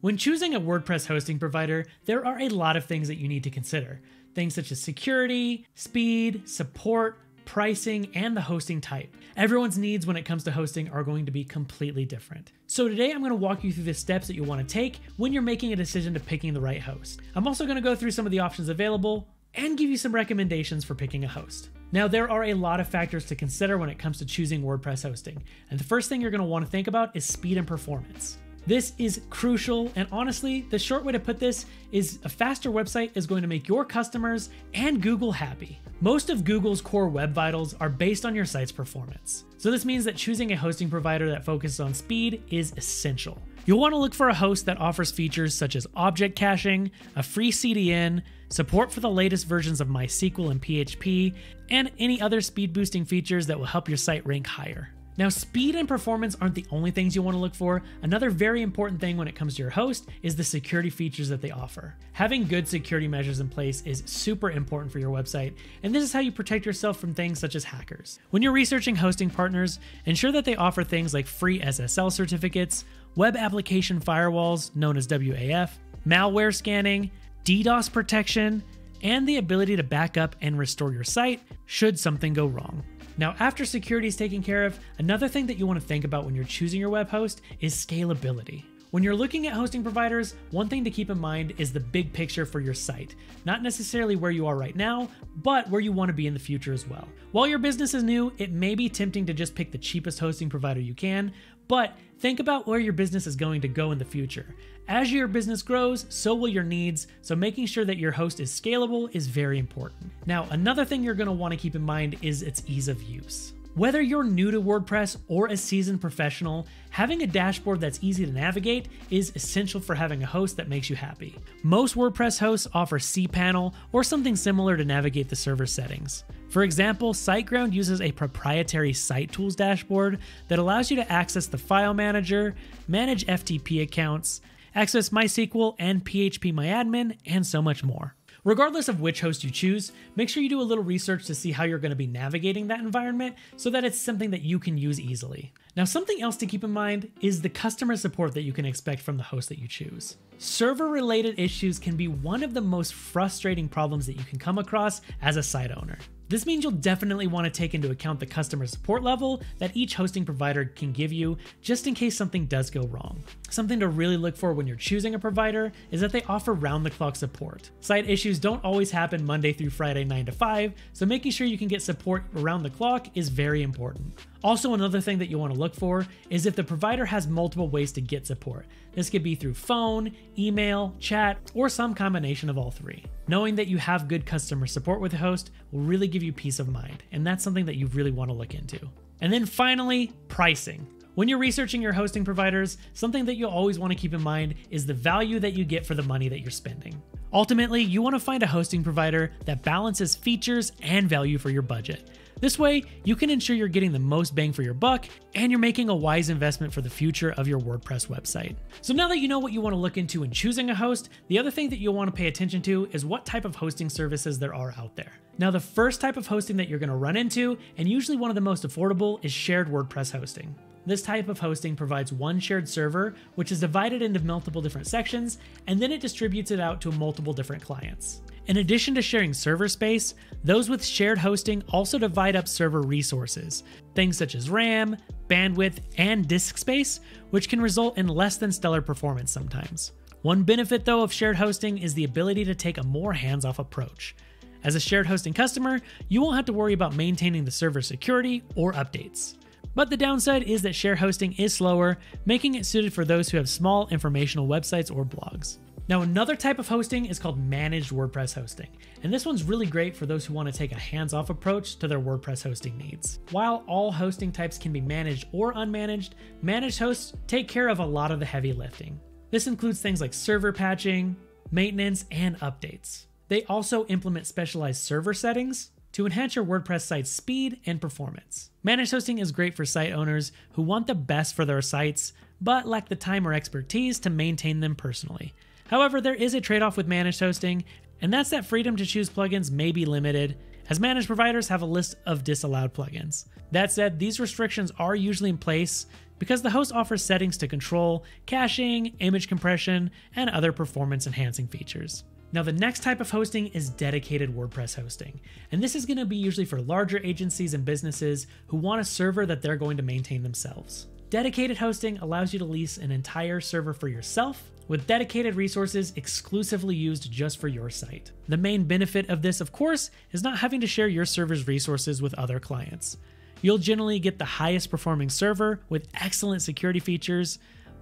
When choosing a WordPress hosting provider, there are a lot of things that you need to consider. Things such as security, speed, support, pricing, and the hosting type. Everyone's needs when it comes to hosting are going to be completely different. So today I'm going to walk you through the steps that you want to take when you're making a decision to picking the right host. I'm also going to go through some of the options available and give you some recommendations for picking a host. Now, there are a lot of factors to consider when it comes to choosing WordPress hosting, and the first thing you're going to want to think about is speed and performance. This is crucial, and honestly, the short way to put this is a faster website is going to make your customers and Google happy. Most of Google's core web vitals are based on your site's performance. So, this means that choosing a hosting provider that focuses on speed is essential. You'll want to look for a host that offers features such as object caching, a free CDN, support for the latest versions of MySQL and PHP, and any other speed boosting features that will help your site rank higher. Now, speed and performance aren't the only things you want to look for. Another very important thing when it comes to your host is the security features that they offer. Having good security measures in place is super important for your website, and this is how you protect yourself from things such as hackers. When you're researching hosting partners, ensure that they offer things like free SSL certificates, web application firewalls, known as WAF, malware scanning, DDoS protection, and the ability to back up and restore your site should something go wrong. Now, after security is taken care of, another thing that you want to think about when you're choosing your web host is scalability. When you're looking at hosting providers, one thing to keep in mind is the big picture for your site. Not necessarily where you are right now, but where you want to be in the future as well. While your business is new, it may be tempting to just pick the cheapest hosting provider you can, but think about where your business is going to go in the future. As your business grows, so will your needs, so making sure that your host is scalable is very important. Now, another thing you're going to want to keep in mind is its ease of use. Whether you're new to WordPress or a seasoned professional, having a dashboard that's easy to navigate is essential for having a host that makes you happy. Most WordPress hosts offer cPanel or something similar to navigate the server settings. For example, SiteGround uses a proprietary Site Tools dashboard that allows you to access the file manager, manage FTP accounts, access MySQL and PHPMyAdmin, and so much more. Regardless of which host you choose, make sure you do a little research to see how you're going to be navigating that environment so that it's something that you can use easily. Now, something else to keep in mind is the customer support that you can expect from the host that you choose. Server related issues can be one of the most frustrating problems that you can come across as a site owner. This means you'll definitely want to take into account the customer support level that each hosting provider can give you just in case something does go wrong. Something to really look for when you're choosing a provider is that they offer round the clock support. Site issues don't always happen Monday through Friday 9 to 5, so making sure you can get support around the clock is very important. Also, another thing that you want to look for is if the provider has multiple ways to get support. This could be through phone, email, chat, or some combination of all three. Knowing that you have good customer support with a host will really give you peace of mind, and that's something that you really want to look into. And then finally, pricing. When you're researching your hosting providers, something that you'll always want to keep in mind is the value that you get for the money that you're spending. Ultimately, you want to find a hosting provider that balances features and value for your budget. This way, you can ensure you're getting the most bang for your buck and you're making a wise investment for the future of your WordPress website. So now that you know what you want to look into in choosing a host, the other thing that you'll want to pay attention to is what type of hosting services there are out there. Now, the first type of hosting that you're going to run into, and usually one of the most affordable, is shared WordPress hosting. This type of hosting provides one shared server, which is divided into multiple different sections, and then it distributes it out to multiple different clients. In addition to sharing server space, those with shared hosting also divide up server resources, things such as RAM, bandwidth, and disk space, which can result in less than stellar performance sometimes. One benefit, though, of shared hosting is the ability to take a more hands off approach. As a shared hosting customer, you won't have to worry about maintaining the server security or updates. But the downside is that share hosting is slower, making it suited for those who have small informational websites or blogs. Now, another type of hosting is called managed WordPress hosting, and this one's really great for those who want to take a hands off approach to their WordPress hosting needs. While all hosting types can be managed or unmanaged, managed hosts take care of a lot of the heavy lifting. This includes things like server patching, maintenance, and updates. They also implement specialized server settings to enhance your WordPress site's speed and performance. Managed hosting is great for site owners who want the best for their sites, but lack the time or expertise to maintain them personally. However, there is a trade off with managed hosting, and that's that freedom to choose plugins may be limited, as managed providers have a list of disallowed plugins. That said, these restrictions are usually in place because the host offers settings to control caching, image compression, and other performance enhancing features. Now, the next type of hosting is dedicated WordPress hosting. And this is going to be usually for larger agencies and businesses who want a server that they're going to maintain themselves. Dedicated hosting allows you to lease an entire server for yourself with dedicated resources exclusively used just for your site. The main benefit of this, of course, is not having to share your server's resources with other clients. You'll generally get the highest performing server with excellent security features,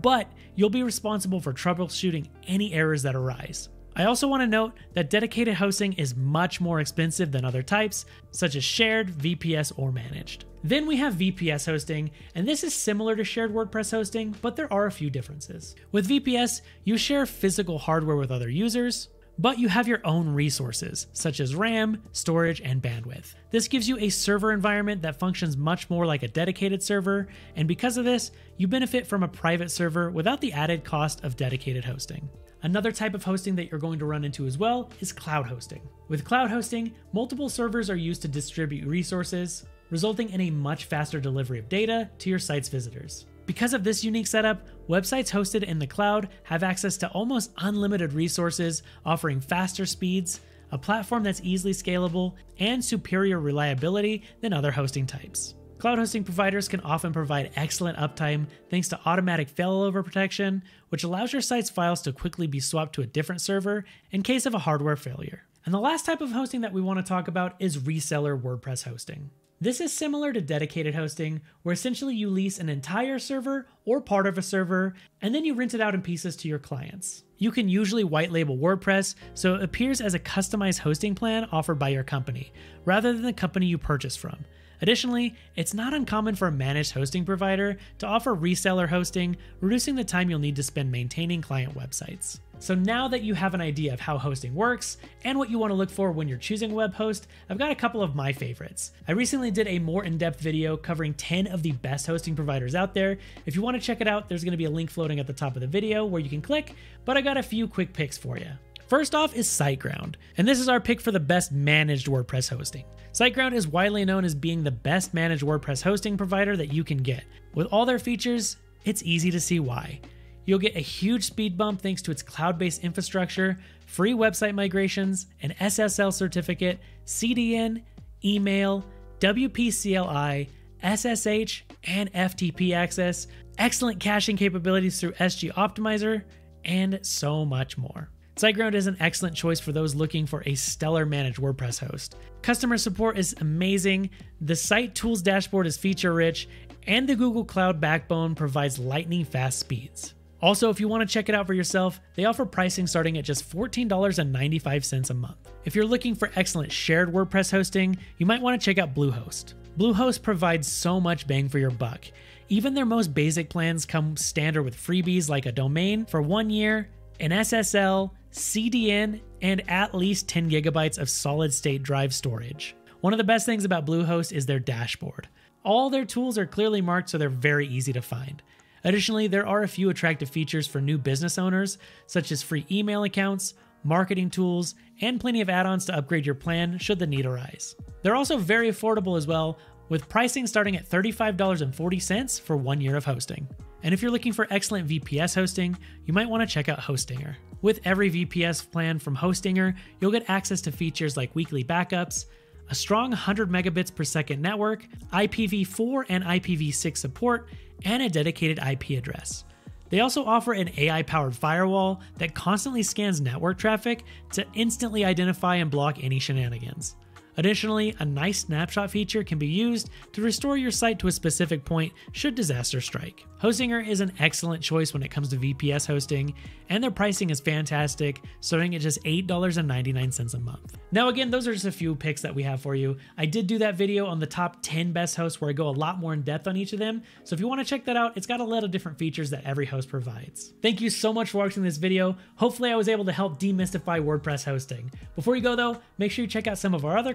but you'll be responsible for troubleshooting any errors that arise. I also want to note that dedicated hosting is much more expensive than other types, such as shared, VPS, or managed. Then we have VPS hosting, and this is similar to shared WordPress hosting, but there are a few differences. With VPS, you share physical hardware with other users, but you have your own resources, such as RAM, storage, and bandwidth. This gives you a server environment that functions much more like a dedicated server, and because of this, you benefit from a private server without the added cost of dedicated hosting. Another type of hosting that you're going to run into as well is cloud hosting. With cloud hosting, multiple servers are used to distribute resources, resulting in a much faster delivery of data to your site's visitors. Because of this unique setup, websites hosted in the cloud have access to almost unlimited resources, offering faster speeds, a platform that's easily scalable, and superior reliability than other hosting types. Cloud hosting providers can often provide excellent uptime thanks to automatic failover protection, which allows your site's files to quickly be swapped to a different server in case of a hardware failure. And the last type of hosting that we want to talk about is reseller WordPress hosting. This is similar to dedicated hosting, where essentially you lease an entire server or part of a server, and then you rent it out in pieces to your clients. You can usually white label WordPress, so it appears as a customized hosting plan offered by your company, rather than the company you purchase from. Additionally, it's not uncommon for a managed hosting provider to offer reseller hosting, reducing the time you'll need to spend maintaining client websites. So now that you have an idea of how hosting works and what you want to look for when you're choosing a web host, I've got a couple of my favorites. I recently did a more in-depth video covering 10 of the best hosting providers out there. If you want to check it out, there's going to be a link floating at the top of the video where you can click, but I got a few quick picks for you. First off is SiteGround, and this is our pick for the best managed WordPress hosting. SiteGround is widely known as being the best managed WordPress hosting provider that you can get. With all their features, it's easy to see why. You'll get a huge speed bump thanks to its cloud based infrastructure, free website migrations, an SSL certificate, CDN, email, WP-CLI, SSH, and FTP access, excellent caching capabilities through SG Optimizer, and so much more. SiteGround is an excellent choice for those looking for a stellar managed WordPress host. Customer support is amazing, the site tools dashboard is feature rich, and the Google Cloud backbone provides lightning fast speeds. Also, if you want to check it out for yourself, they offer pricing starting at just $14.95 a month. If you're looking for excellent shared WordPress hosting, you might want to check out Bluehost. Bluehost provides so much bang for your buck. Even their most basic plans come standard with freebies like a domain for one year, an SSL, CDN, and at least 10 gigabytes of solid state drive storage. One of the best things about Bluehost is their dashboard. All their tools are clearly marked so they're very easy to find. Additionally, there are a few attractive features for new business owners, such as free email accounts, marketing tools, and plenty of add ons to upgrade your plan should the need arise. They're also very affordable as well, with pricing starting at $35.40 for one year of hosting. And if you're looking for excellent VPS hosting, you might want to check out Hostinger. With every VPS plan from Hostinger, you'll get access to features like weekly backups, a strong 100 megabits per second network, IPv4 and IPv6 support, and a dedicated IP address. They also offer an AI powered firewall that constantly scans network traffic to instantly identify and block any shenanigans. Additionally, a nice snapshot feature can be used to restore your site to a specific point should disaster strike. Hostinger is an excellent choice when it comes to VPS hosting, and their pricing is fantastic, starting at just $8.99 a month. Now, again, those are just a few picks that we have for you. I did do that video on the top 10 best hosts where I go a lot more in depth on each of them, so if you want to check that out, it's got a lot of different features that every host provides. Thank you so much for watching this video. Hopefully, I was able to help demystify WordPress hosting. Before you go, though, make sure you check out some of our other